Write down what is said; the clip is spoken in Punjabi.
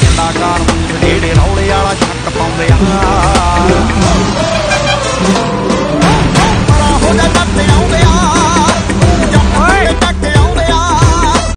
ਚੰਦਾ ਕਾਨੂੰਨ ਜਿਹੜੇ ਰੌਲੇ ਵਾਲਾ ਛੱਟ ਪਾਉਂਦੇ ਆ।